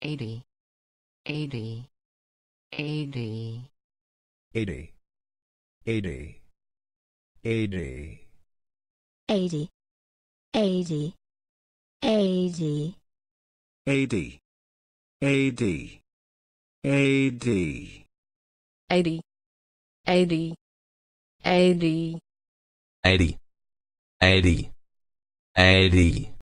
80, eighty, eighty, 80, 80, 80, 80, 80, 80, 80, 80, 80, 80, 80.